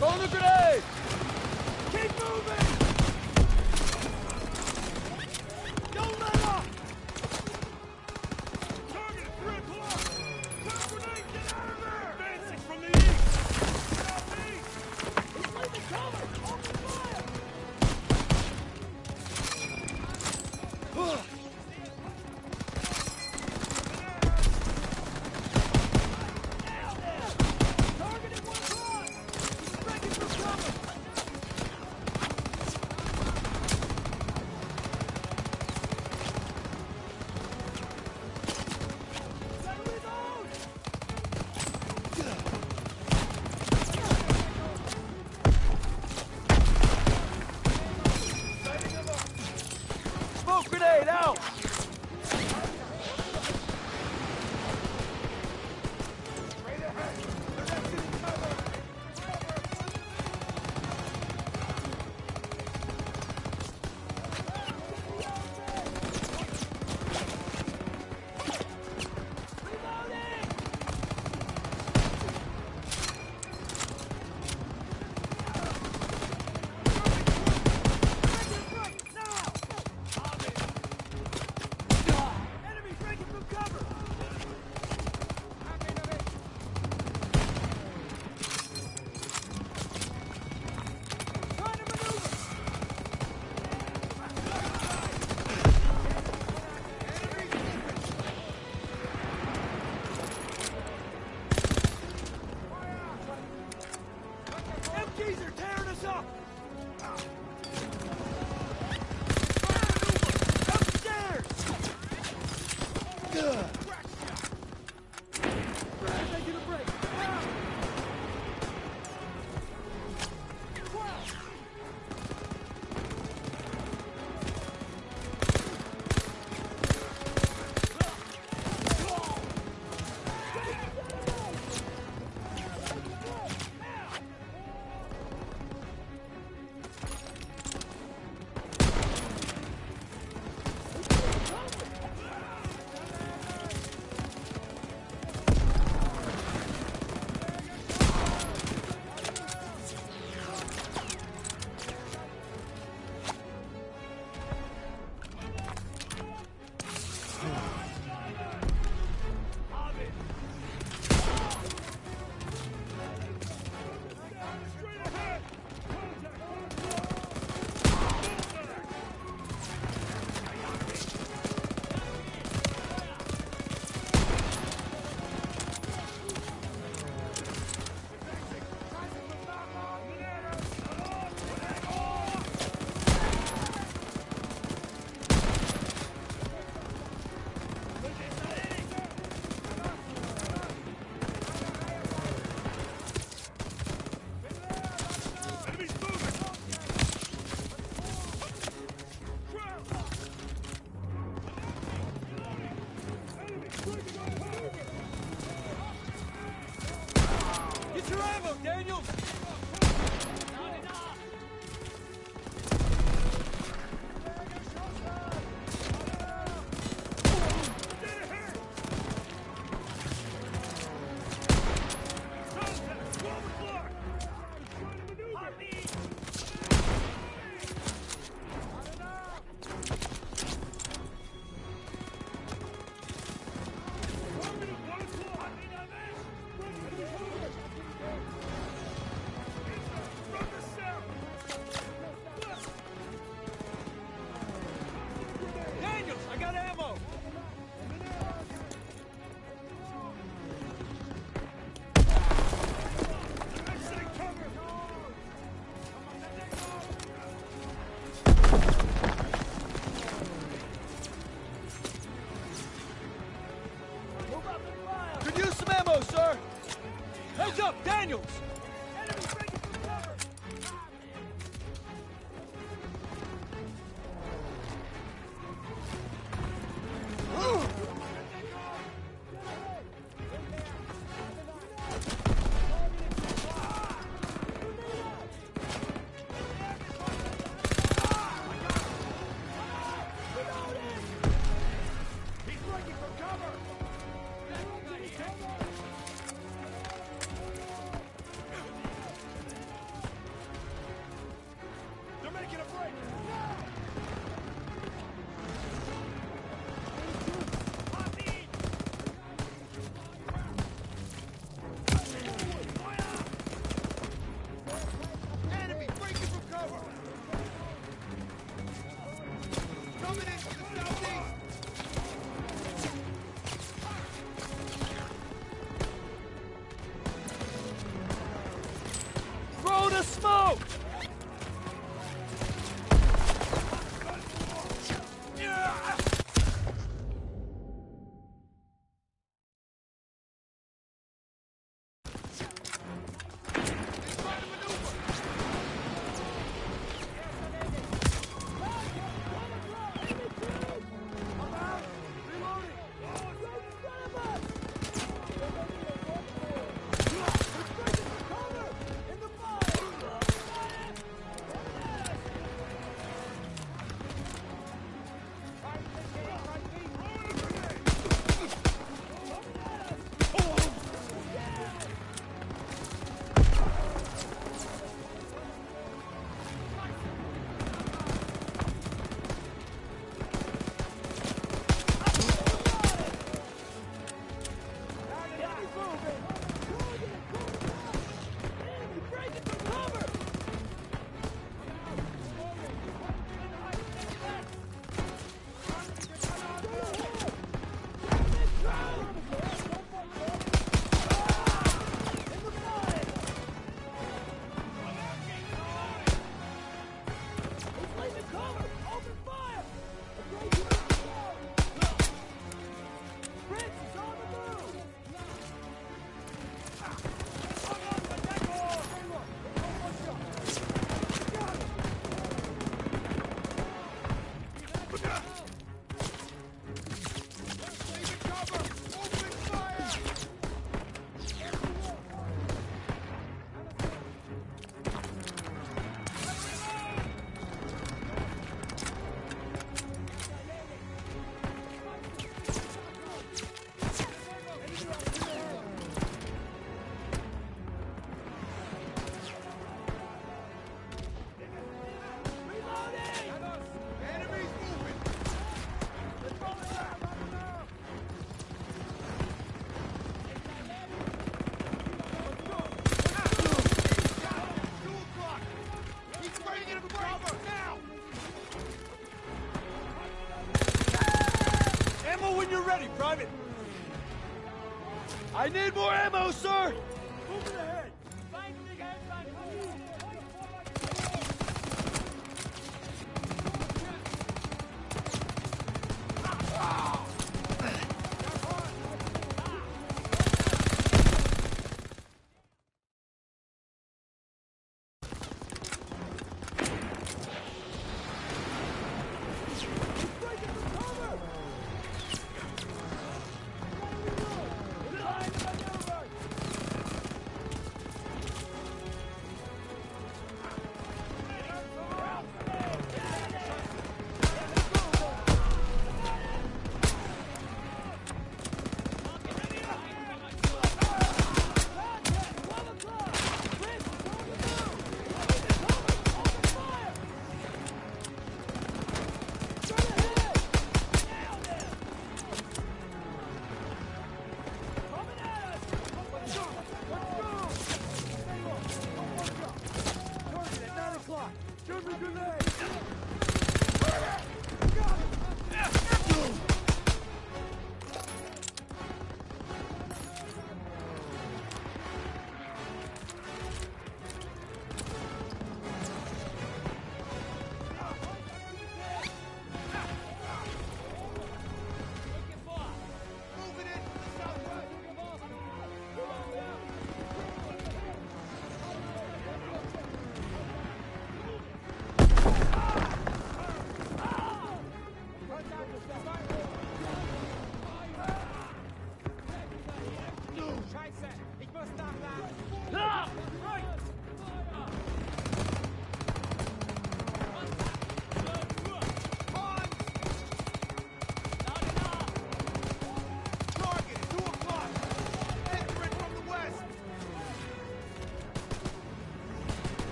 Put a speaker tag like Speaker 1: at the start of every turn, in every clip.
Speaker 1: Throw the grenade!
Speaker 2: Keep moving! Geezer tearing us up!
Speaker 1: Some ammo, sir. Heads up, Daniels!
Speaker 2: coming into.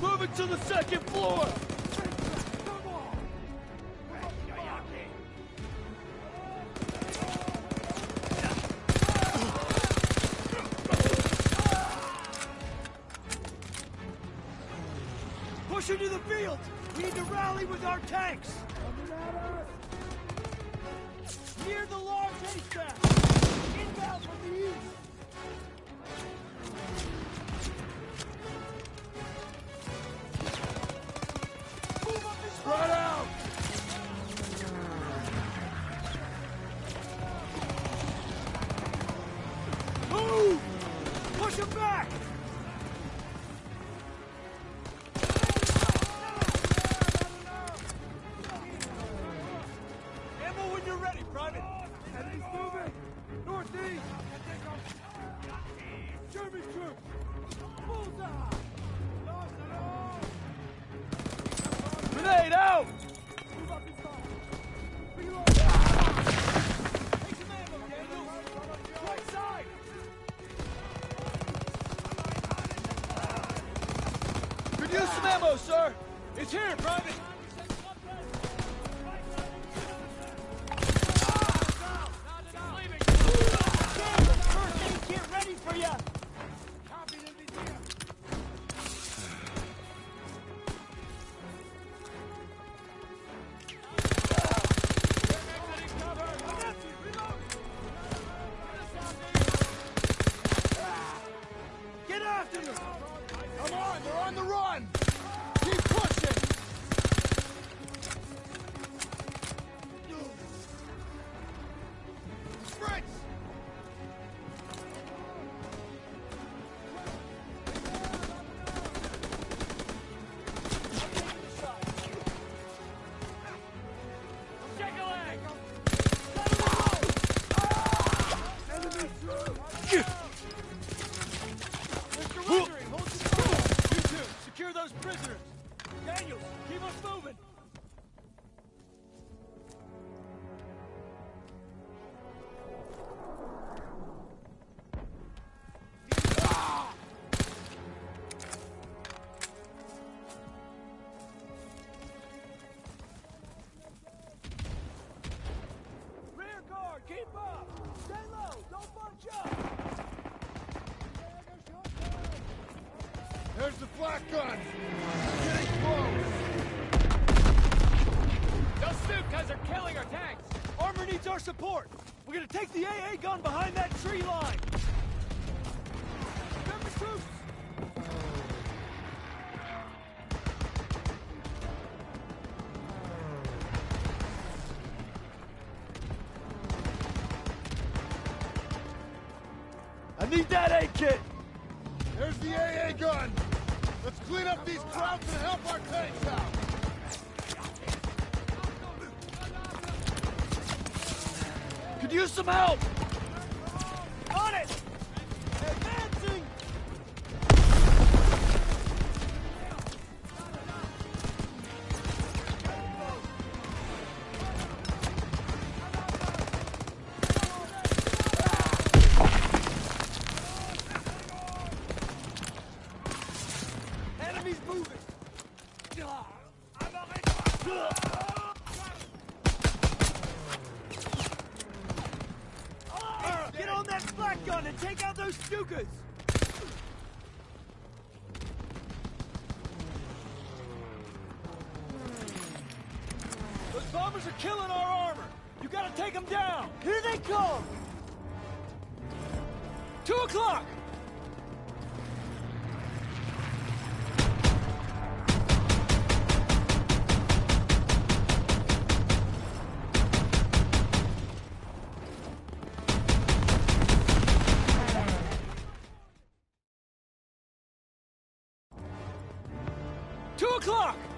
Speaker 2: Moving to the second floor! Push into the field! We need to rally with our tanks! Lieutenant Private
Speaker 3: There's the flak gun! Getting close!
Speaker 2: Those guys are killing our tanks! Armor needs our support! We're gonna take the AA gun behind that tree line! Remember, troops! Two o'clock!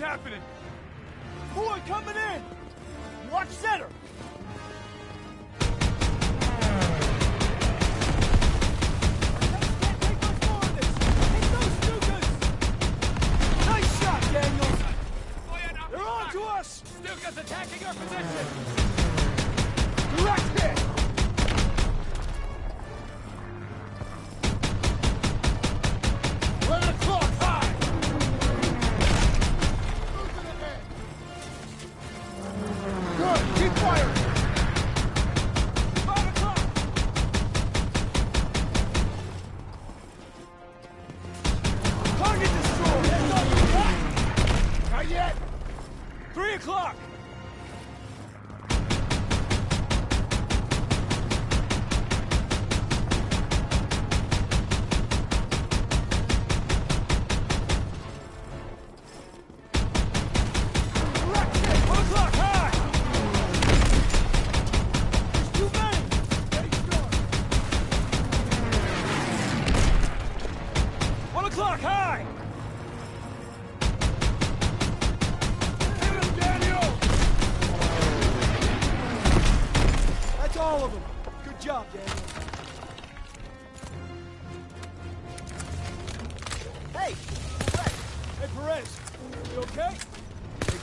Speaker 2: Happening. More coming in! Watch center!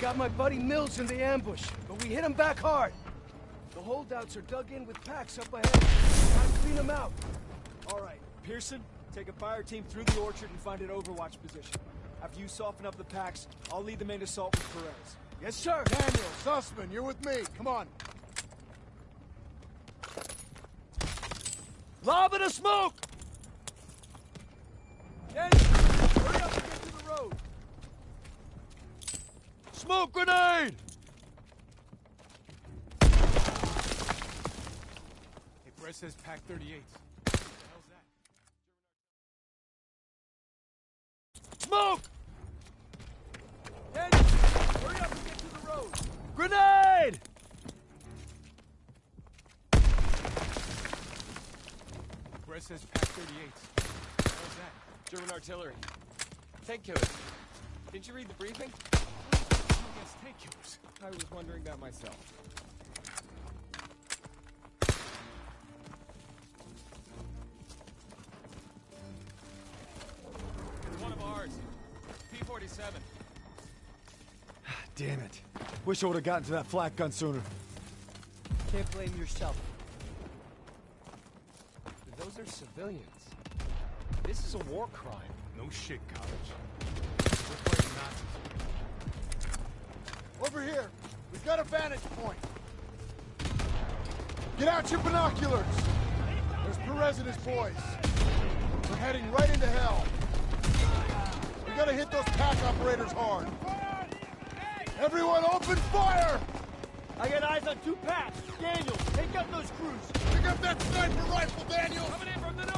Speaker 2: Got my buddy Mills in the ambush, but we hit him back hard. The holdouts are dug in with packs up ahead. Gotta clean them out. All right, Pearson, take a fire team through the orchard and find an overwatch position. After you soften up the packs, I'll lead the main assault with Perez. Yes, sir.
Speaker 3: Daniel, Zussman, you're with me. Come on.
Speaker 2: Lob in a smoke! Daniel, hurry up and get to the road.
Speaker 1: Smoke grenade! Hey, Perez says Pak 38s. What the hell's that?
Speaker 2: Smoke! Daniel, hurry up and get to the road.
Speaker 1: Grenade! Perez says Pak 38s. What the that?
Speaker 4: German artillery. Tank killers. Didn't you read the briefing?
Speaker 1: Who against tank killers?
Speaker 4: I was wondering that myself. It's one of ours. P-47.
Speaker 3: Damn it. Wish I would have gotten to that flak gun sooner.
Speaker 2: Can't blame yourself.
Speaker 4: Those are civilians. This is a war crime.
Speaker 1: No shit, college.
Speaker 3: Over here. We've got a vantage point. Get out your binoculars. There's Perez and his boys. We're heading right into hell. We gotta hit those pack operators hard. Everyone open fire!
Speaker 2: I got eyes on two packs. Daniel, take out those crews.
Speaker 3: Pick up that sniper rifle, Daniel!
Speaker 4: Coming in from the north!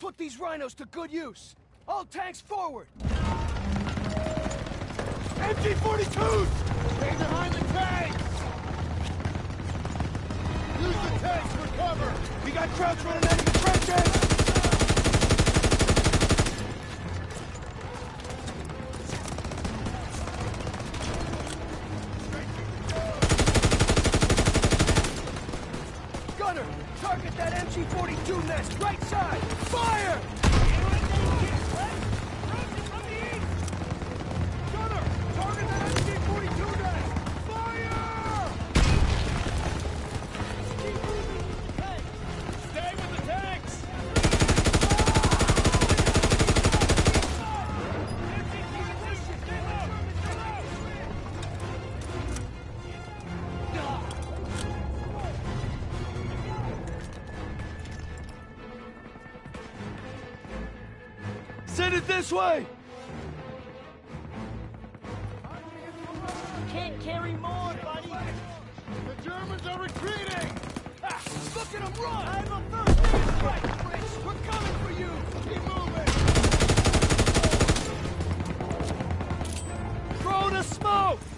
Speaker 2: Put these rhinos to good use. All tanks forward.
Speaker 3: MG-42s! Stay behind the tanks! Use the tanks for cover!
Speaker 2: We got Krauts running out of the trenches! Gunner, target that MG-42 nest, right side! It this way!
Speaker 1: Can't carry more, buddy.
Speaker 3: The Germans are retreating!
Speaker 2: Ah, look at them run!
Speaker 1: I'm a first aid strike.
Speaker 2: Fritz, we're coming for you!
Speaker 3: Keep moving!
Speaker 2: Throw the smoke!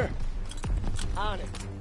Speaker 1: Here! On it.